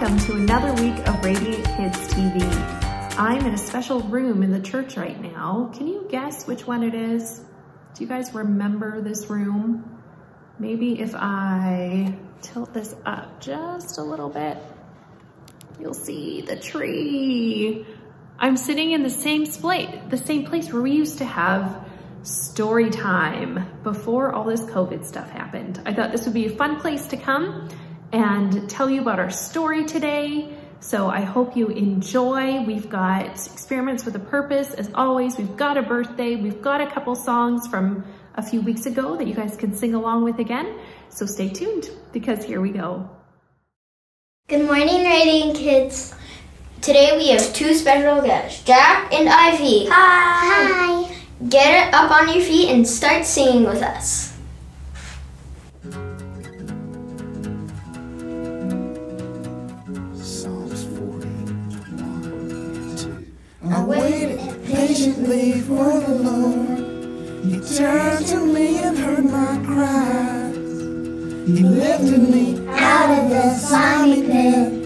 welcome to another week of Radiant Kids TV. I'm in a special room in the church right now. Can you guess which one it is? Do you guys remember this room? Maybe if I tilt this up just a little bit, you'll see the tree. I'm sitting in the same split, the same place where we used to have story time before all this COVID stuff happened. I thought this would be a fun place to come and tell you about our story today. So I hope you enjoy. We've got Experiments with a Purpose. As always, we've got a birthday. We've got a couple songs from a few weeks ago that you guys can sing along with again. So stay tuned because here we go. Good morning, Radiant Kids. Today we have two special guests, Jack and Ivy. Hi. Hi. Get up on your feet and start singing with us. I waited patiently for the Lord. He turned to me and heard my cry. He lifted me Out of the slimy pit.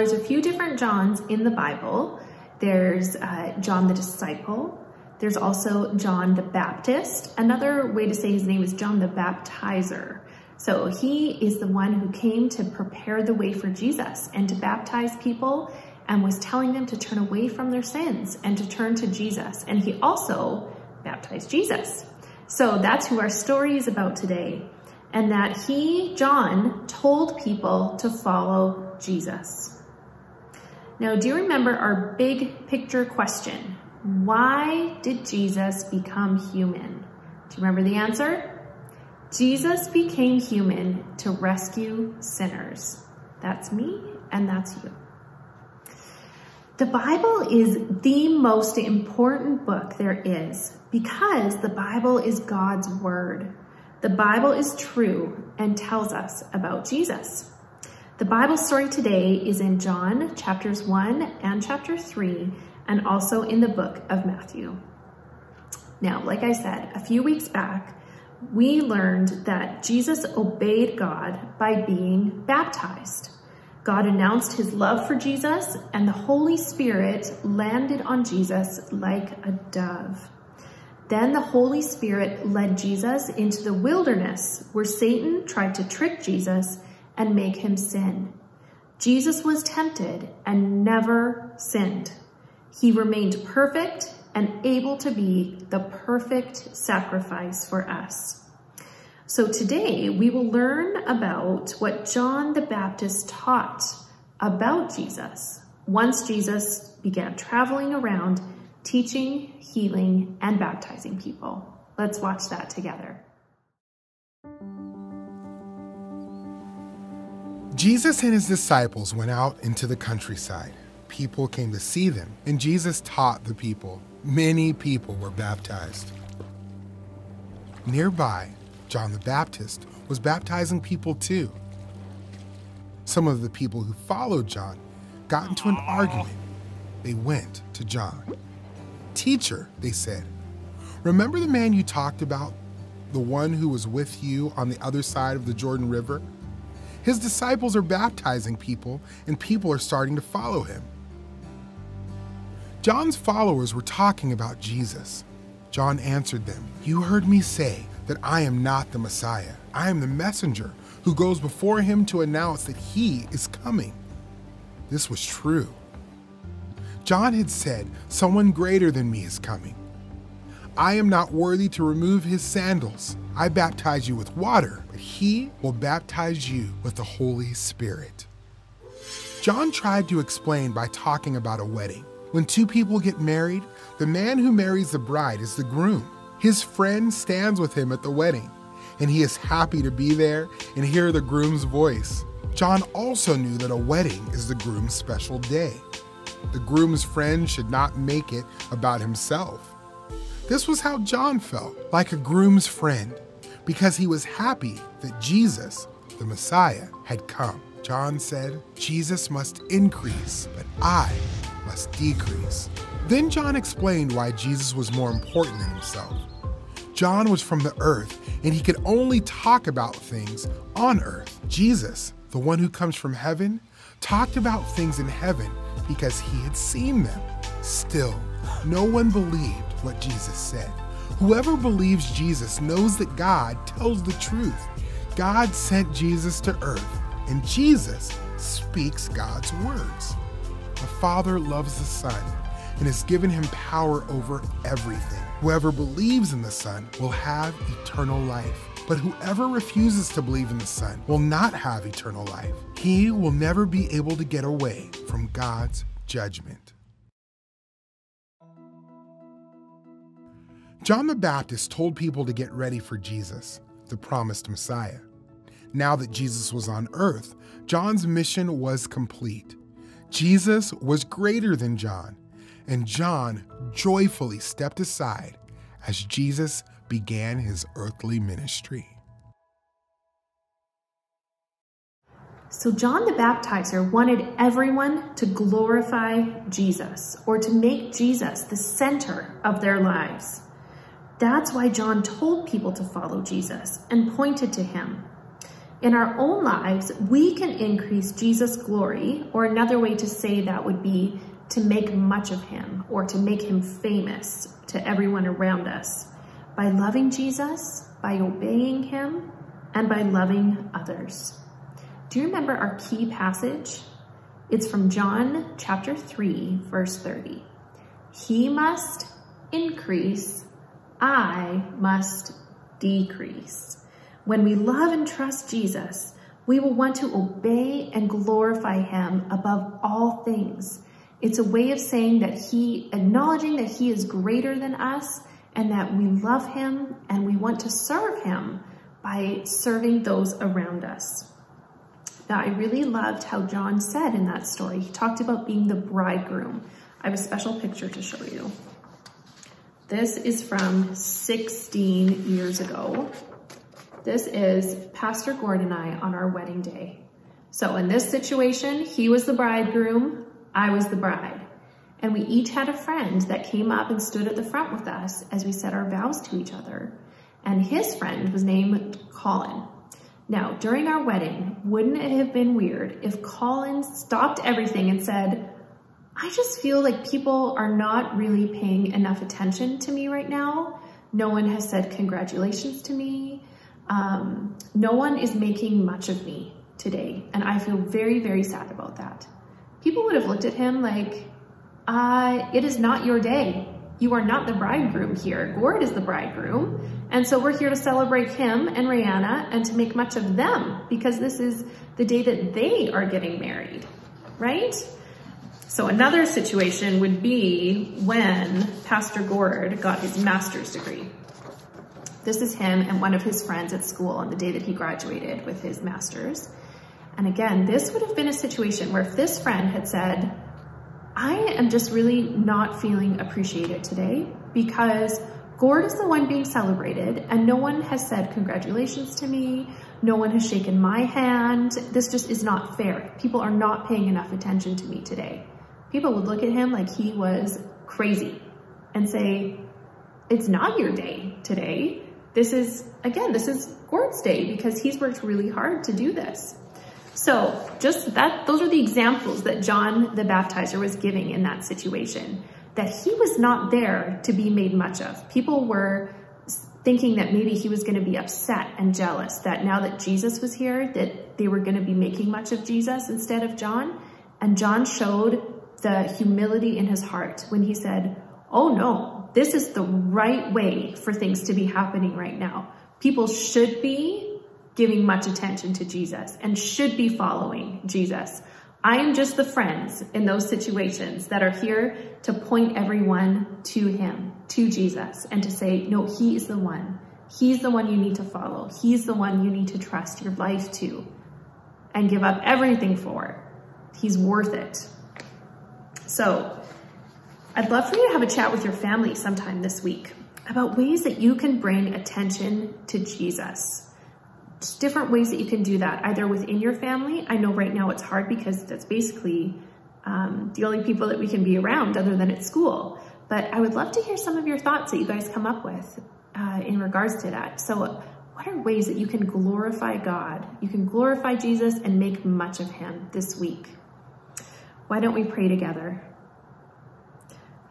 There's a few different Johns in the Bible. There's uh, John the disciple. There's also John the Baptist. Another way to say his name is John the Baptizer. So he is the one who came to prepare the way for Jesus and to baptize people and was telling them to turn away from their sins and to turn to Jesus. And he also baptized Jesus. So that's who our story is about today. And that he, John, told people to follow Jesus. Now, do you remember our big picture question? Why did Jesus become human? Do you remember the answer? Jesus became human to rescue sinners. That's me and that's you. The Bible is the most important book there is because the Bible is God's word. The Bible is true and tells us about Jesus. The Bible story today is in John chapters 1 and chapter 3 and also in the book of Matthew. Now, like I said, a few weeks back, we learned that Jesus obeyed God by being baptized. God announced his love for Jesus and the Holy Spirit landed on Jesus like a dove. Then the Holy Spirit led Jesus into the wilderness where Satan tried to trick Jesus and make him sin. Jesus was tempted and never sinned. He remained perfect and able to be the perfect sacrifice for us. So today we will learn about what John the Baptist taught about Jesus once Jesus began traveling around teaching, healing, and baptizing people. Let's watch that together. Jesus and his disciples went out into the countryside. People came to see them, and Jesus taught the people. Many people were baptized. Nearby, John the Baptist was baptizing people too. Some of the people who followed John got into an argument. They went to John. Teacher, they said, remember the man you talked about, the one who was with you on the other side of the Jordan River? His disciples are baptizing people, and people are starting to follow him. John's followers were talking about Jesus. John answered them, You heard me say that I am not the Messiah. I am the messenger who goes before him to announce that he is coming. This was true. John had said, Someone greater than me is coming. I am not worthy to remove his sandals. I baptize you with water, but he will baptize you with the Holy Spirit. John tried to explain by talking about a wedding. When two people get married, the man who marries the bride is the groom. His friend stands with him at the wedding, and he is happy to be there and hear the groom's voice. John also knew that a wedding is the groom's special day. The groom's friend should not make it about himself. This was how John felt, like a groom's friend, because he was happy that Jesus, the Messiah, had come. John said, Jesus must increase, but I must decrease. Then John explained why Jesus was more important than himself. John was from the earth, and he could only talk about things on earth. Jesus, the one who comes from heaven, talked about things in heaven because he had seen them. Still, no one believed what Jesus said. Whoever believes Jesus knows that God tells the truth. God sent Jesus to earth, and Jesus speaks God's words. The Father loves the Son and has given him power over everything. Whoever believes in the Son will have eternal life. But whoever refuses to believe in the Son will not have eternal life. He will never be able to get away from God's judgment. John the Baptist told people to get ready for Jesus, the promised Messiah. Now that Jesus was on earth, John's mission was complete. Jesus was greater than John, and John joyfully stepped aside as Jesus began his earthly ministry. So John the Baptizer wanted everyone to glorify Jesus or to make Jesus the center of their lives. That's why John told people to follow Jesus and pointed to him. In our own lives, we can increase Jesus' glory, or another way to say that would be to make much of him or to make him famous to everyone around us by loving Jesus, by obeying him, and by loving others. Do you remember our key passage? It's from John chapter 3, verse 30. He must increase, I must decrease. When we love and trust Jesus, we will want to obey and glorify him above all things. It's a way of saying that he, acknowledging that he is greater than us and that we love him and we want to serve him by serving those around us. Now, I really loved how John said in that story, he talked about being the bridegroom. I have a special picture to show you. This is from 16 years ago. This is Pastor Gord and I on our wedding day. So in this situation, he was the bridegroom, I was the bride. And we each had a friend that came up and stood at the front with us as we said our vows to each other. And his friend was named Colin. Now, during our wedding, wouldn't it have been weird if Colin stopped everything and said, I just feel like people are not really paying enough attention to me right now. No one has said congratulations to me. Um, no one is making much of me today. And I feel very, very sad about that. People would have looked at him like, uh, it is not your day. You are not the bridegroom here. Gord is the bridegroom. And so we're here to celebrate him and Rihanna and to make much of them because this is the day that they are getting married, right? So another situation would be when Pastor Gord got his master's degree. This is him and one of his friends at school on the day that he graduated with his master's. And again, this would have been a situation where if this friend had said, I am just really not feeling appreciated today because Gord is the one being celebrated and no one has said congratulations to me. No one has shaken my hand. This just is not fair. People are not paying enough attention to me today. People would look at him like he was crazy and say, it's not your day today. This is, again, this is Gord's day because he's worked really hard to do this. So just that, those are the examples that John the Baptizer was giving in that situation, that he was not there to be made much of. People were thinking that maybe he was gonna be upset and jealous that now that Jesus was here, that they were gonna be making much of Jesus instead of John. And John showed the humility in his heart when he said, oh no, this is the right way for things to be happening right now. People should be giving much attention to Jesus and should be following Jesus. I am just the friends in those situations that are here to point everyone to him, to Jesus, and to say, no, he is the one. He's the one you need to follow. He's the one you need to trust your life to and give up everything for. He's worth it. So I'd love for you to have a chat with your family sometime this week about ways that you can bring attention to Jesus different ways that you can do that, either within your family. I know right now it's hard because that's basically um, the only people that we can be around other than at school. But I would love to hear some of your thoughts that you guys come up with uh, in regards to that. So what are ways that you can glorify God? You can glorify Jesus and make much of him this week. Why don't we pray together?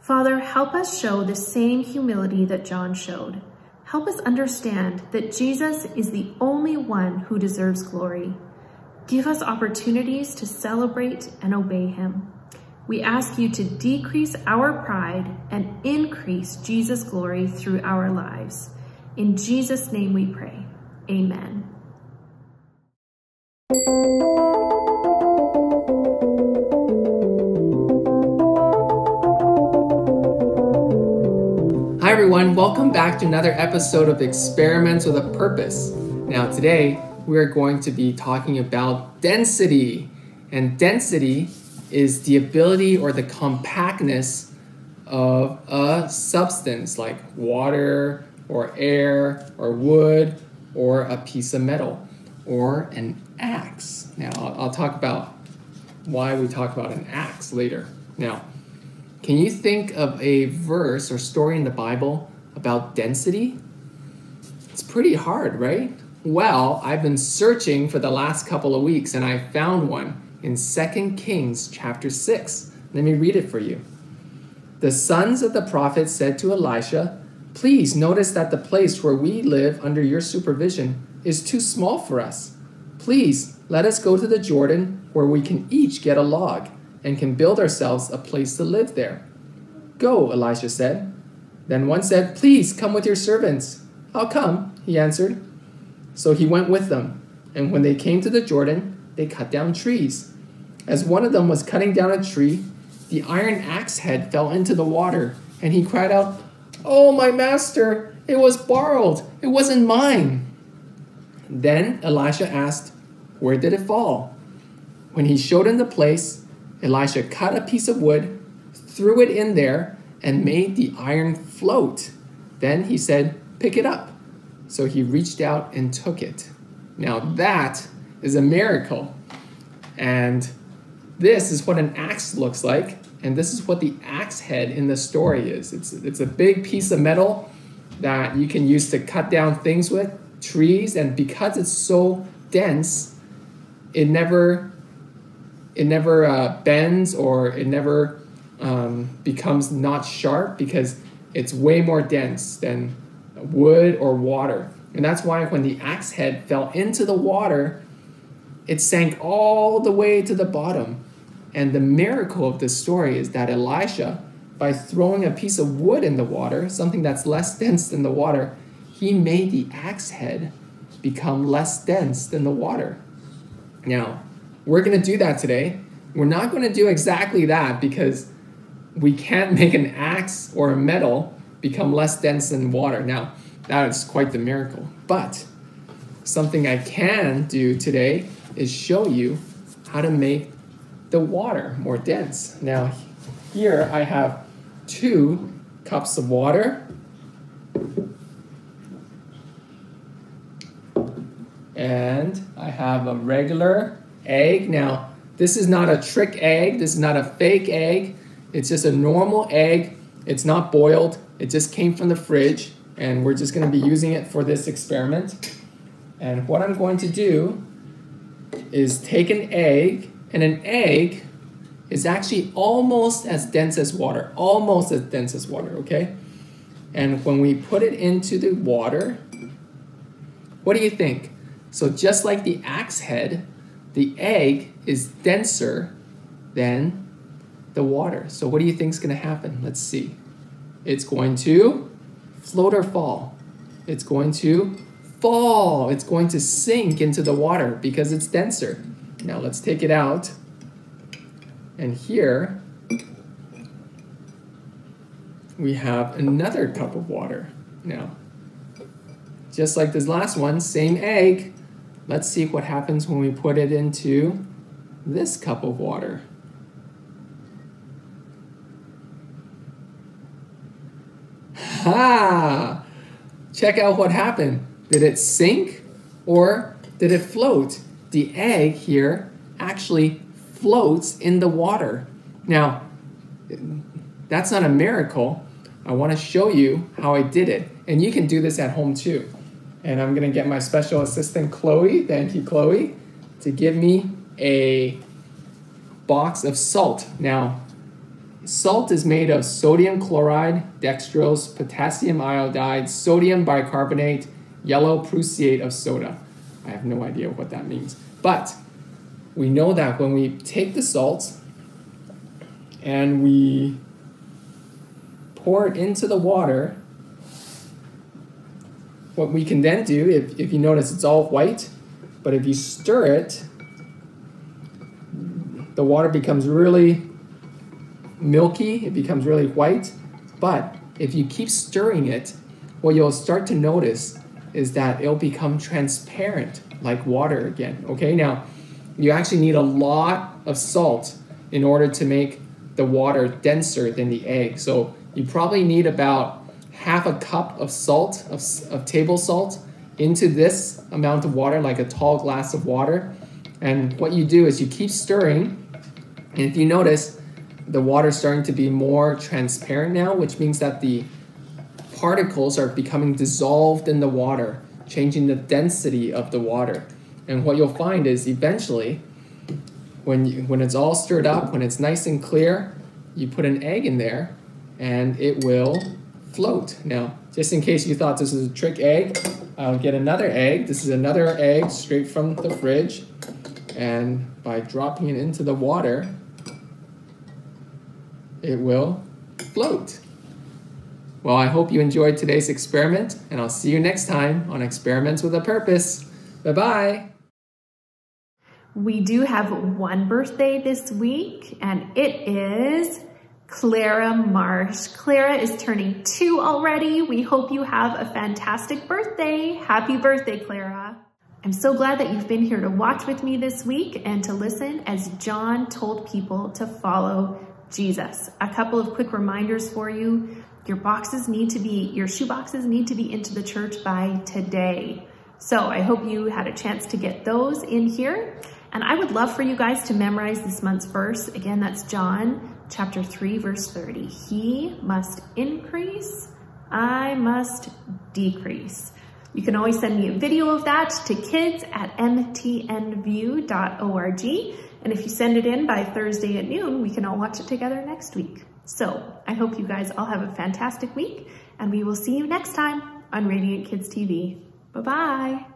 Father, help us show the same humility that John showed Help us understand that Jesus is the only one who deserves glory. Give us opportunities to celebrate and obey him. We ask you to decrease our pride and increase Jesus' glory through our lives. In Jesus' name we pray. Amen. Everyone, welcome back to another episode of Experiments with a Purpose. Now, today we're going to be talking about density. And density is the ability or the compactness of a substance like water or air or wood or a piece of metal or an axe. Now, I'll, I'll talk about why we talk about an axe later. Now, can you think of a verse or story in the Bible about density? It's pretty hard, right? Well, I've been searching for the last couple of weeks and I found one in 2 Kings chapter 6. Let me read it for you. The sons of the prophet said to Elisha, Please notice that the place where we live under your supervision is too small for us. Please let us go to the Jordan where we can each get a log and can build ourselves a place to live there. Go, Elisha said. Then one said, Please come with your servants. I'll come, he answered. So he went with them. And when they came to the Jordan, they cut down trees. As one of them was cutting down a tree, the iron axe head fell into the water, and he cried out, Oh, my master, it was borrowed. It wasn't mine. Then Elisha asked, Where did it fall? When he showed him the place, Elisha cut a piece of wood, threw it in there, and made the iron float. Then he said, Pick it up. So he reached out and took it. Now that is a miracle. And this is what an axe looks like, and this is what the axe head in the story is. It's, it's a big piece of metal that you can use to cut down things with, trees, and because it's so dense, it never it never uh, bends or it never um, becomes not sharp because it's way more dense than wood or water. And that's why when the axe head fell into the water, it sank all the way to the bottom. And the miracle of this story is that Elisha, by throwing a piece of wood in the water, something that's less dense than the water, he made the axe head become less dense than the water. Now, we're going to do that today. We're not going to do exactly that because we can't make an axe or a metal become less dense than water. Now, that is quite the miracle. But something I can do today is show you how to make the water more dense. Now, here I have two cups of water. And I have a regular egg. Now, this is not a trick egg. This is not a fake egg. It's just a normal egg. It's not boiled. It just came from the fridge. And we're just going to be using it for this experiment. And what I'm going to do is take an egg, and an egg is actually almost as dense as water, almost as dense as water, okay? And when we put it into the water, what do you think? So just like the axe head, the egg is denser than the water. So what do you think is going to happen? Let's see. It's going to float or fall. It's going to fall. It's going to sink into the water because it's denser. Now let's take it out. And here we have another cup of water. Now, just like this last one, same egg. Let's see what happens when we put it into this cup of water. Ha! Check out what happened. Did it sink or did it float? The egg here actually floats in the water. Now, that's not a miracle. I want to show you how I did it. And you can do this at home too. And I'm going to get my special assistant, Chloe, thank you, Chloe, to give me a box of salt. Now, salt is made of sodium chloride, dextrose, potassium iodide, sodium bicarbonate, yellow prussiate of soda. I have no idea what that means. But we know that when we take the salt and we pour it into the water, what we can then do, if, if you notice it's all white, but if you stir it, the water becomes really milky, it becomes really white. But if you keep stirring it, what you'll start to notice is that it'll become transparent like water again. Okay, now you actually need a lot of salt in order to make the water denser than the egg. So you probably need about half a cup of salt, of, of table salt, into this amount of water, like a tall glass of water. And what you do is you keep stirring, and if you notice, the water is starting to be more transparent now, which means that the particles are becoming dissolved in the water, changing the density of the water. And what you'll find is eventually, when, you, when it's all stirred up, when it's nice and clear, you put an egg in there and it will float. Now, just in case you thought this was a trick egg, I'll get another egg. This is another egg straight from the fridge. And by dropping it into the water, it will float. Well, I hope you enjoyed today's experiment, and I'll see you next time on Experiments with a Purpose. Bye bye. We do have one birthday this week, and it is Clara Marsh. Clara is turning two already. We hope you have a fantastic birthday. Happy birthday, Clara. I'm so glad that you've been here to watch with me this week and to listen as John told people to follow Jesus. A couple of quick reminders for you. Your boxes need to be, your shoe boxes need to be into the church by today. So I hope you had a chance to get those in here. And I would love for you guys to memorize this month's verse. Again, that's John chapter 3, verse 30. He must increase, I must decrease. You can always send me a video of that to kids at mtnview.org. And if you send it in by Thursday at noon, we can all watch it together next week. So I hope you guys all have a fantastic week and we will see you next time on Radiant Kids TV. Bye-bye.